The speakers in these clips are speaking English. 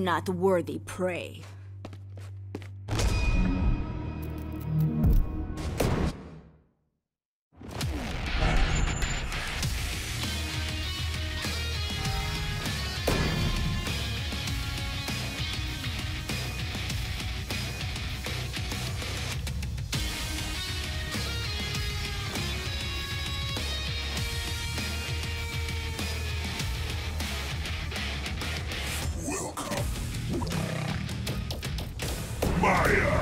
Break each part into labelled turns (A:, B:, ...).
A: not worthy prey.
B: Maya!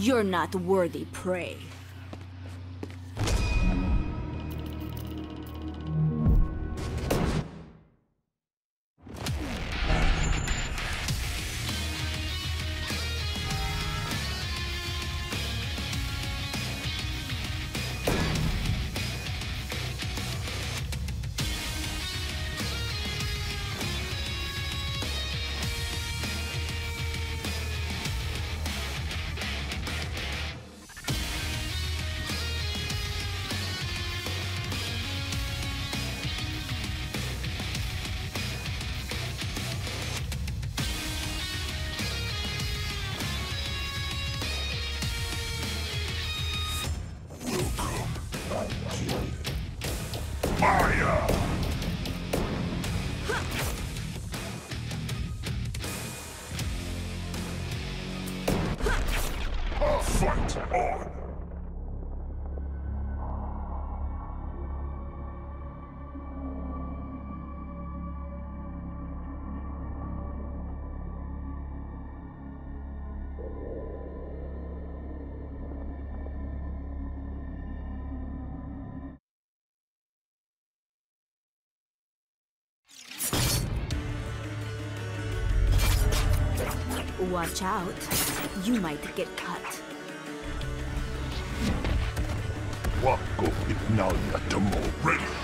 A: You're not worthy prey. watch out, you might get cut.
B: Walk of Ignalia Tomo ready.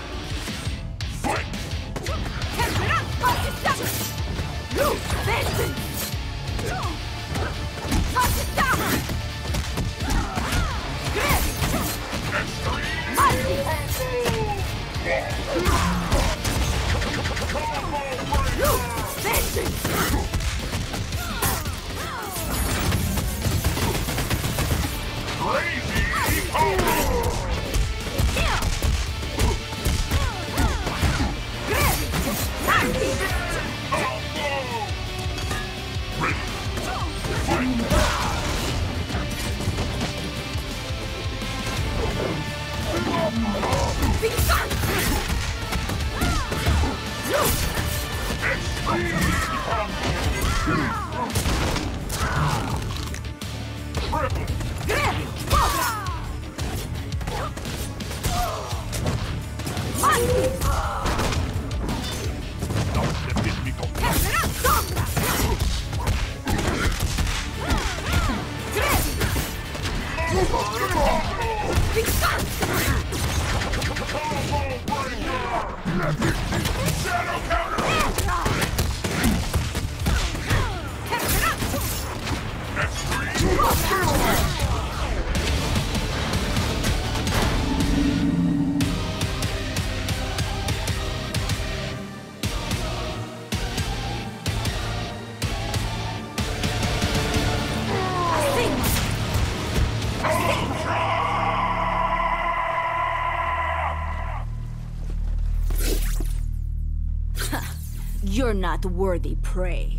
A: You're not worthy prey.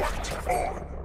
B: Fight on!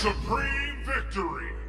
B: Supreme victory!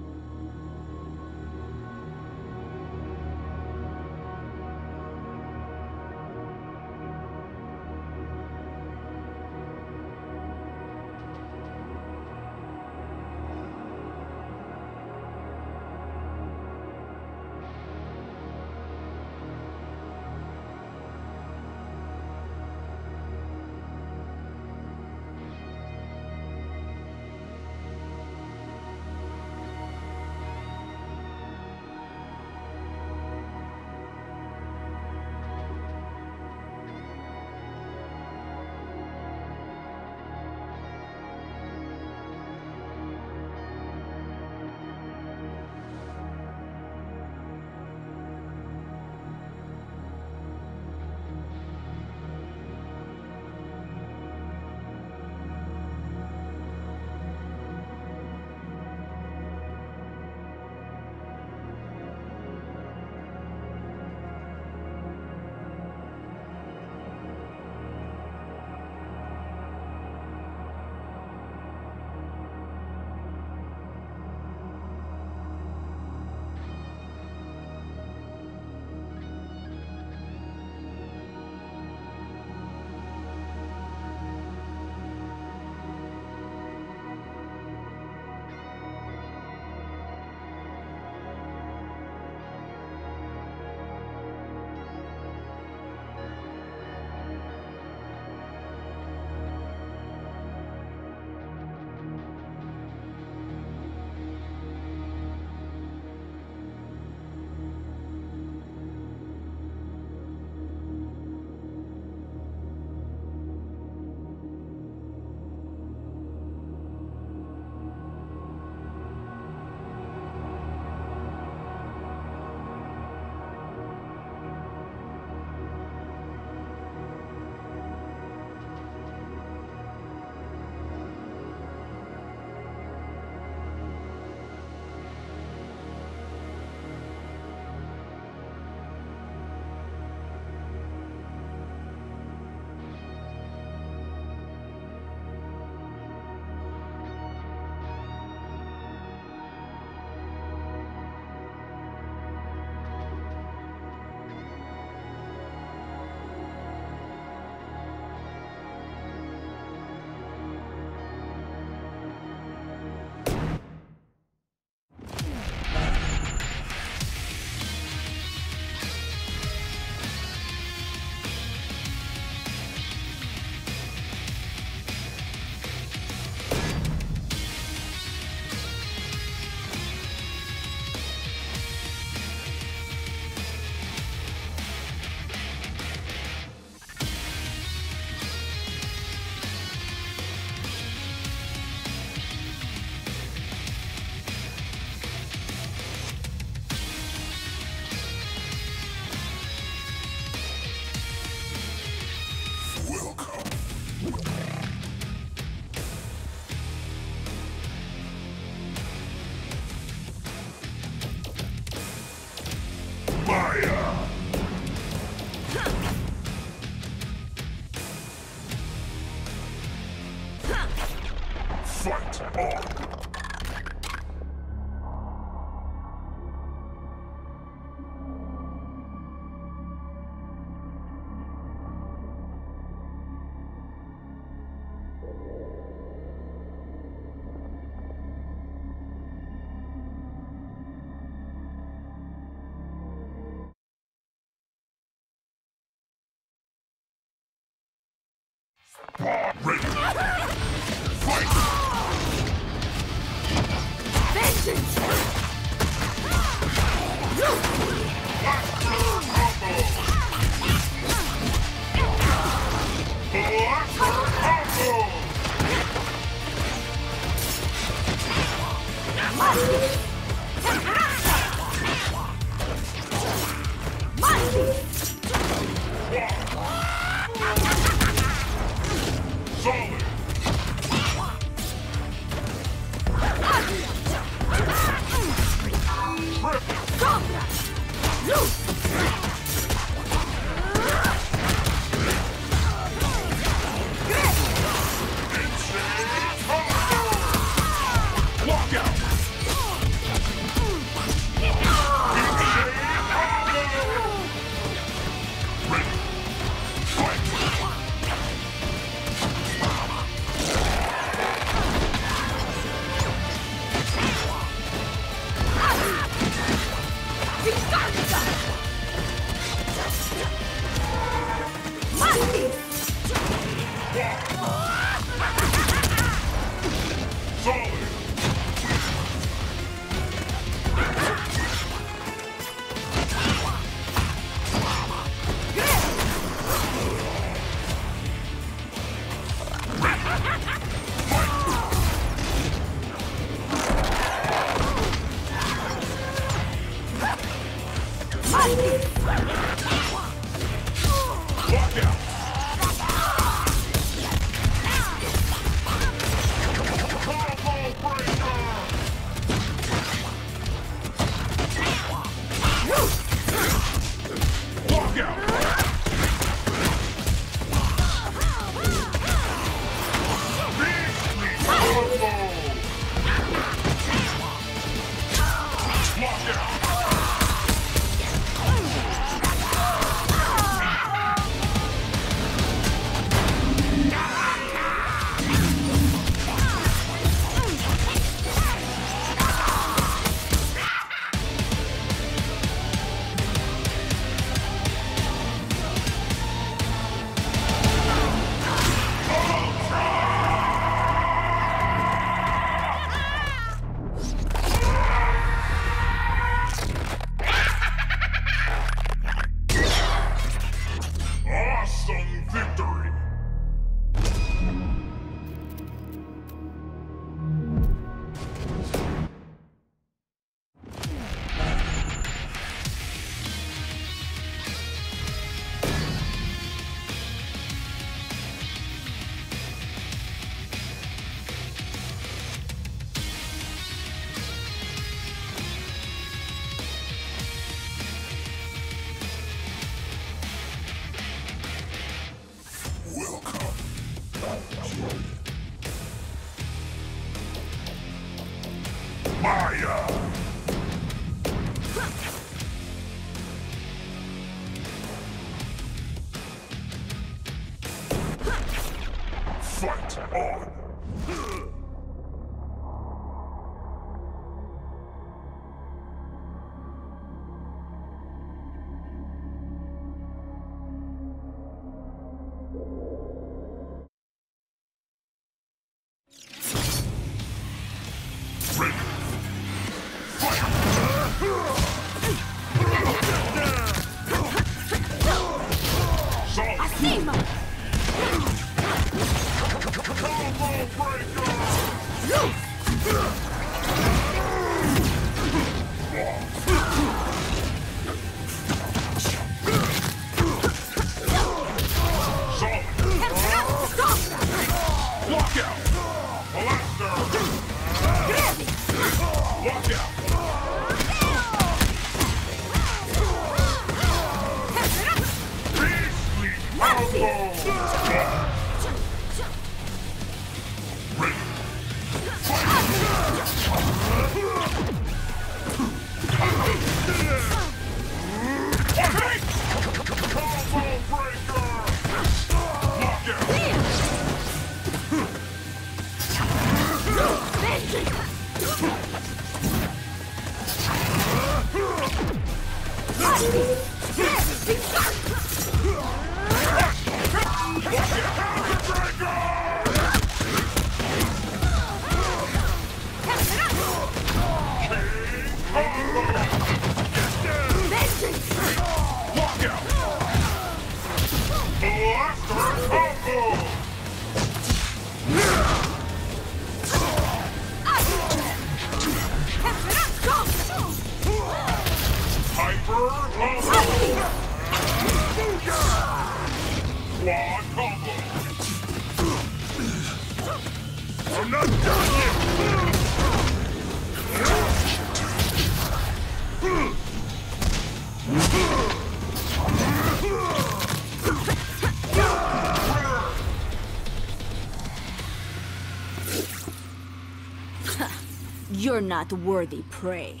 B: Not
A: worthy prey.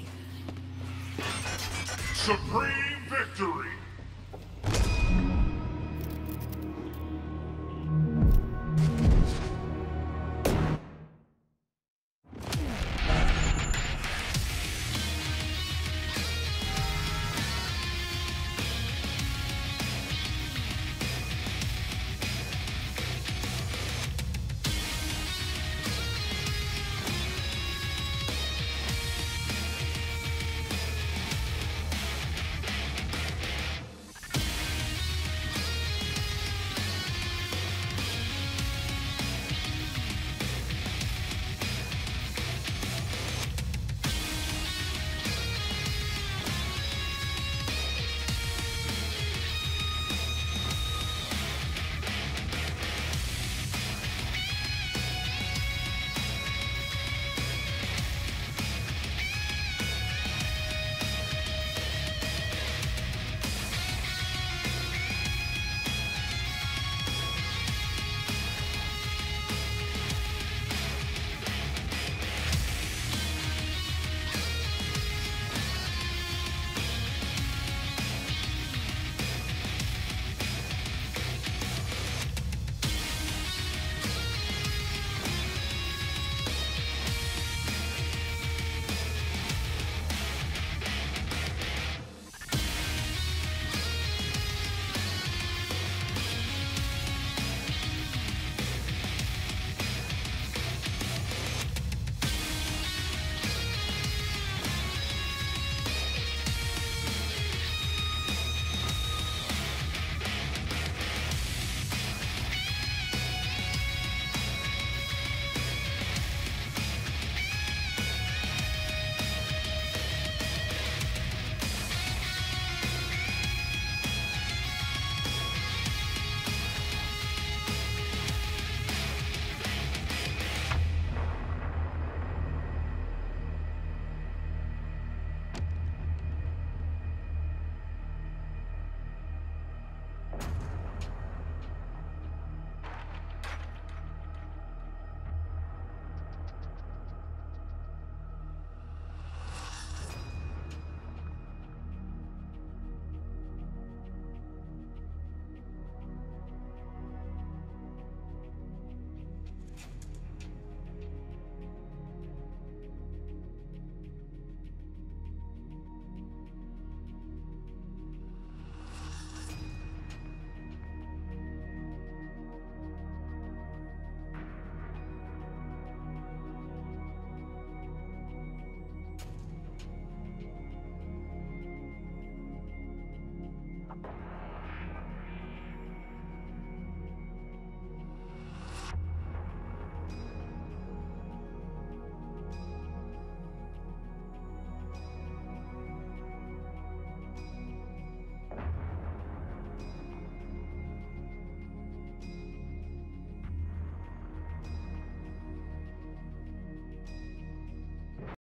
B: Supreme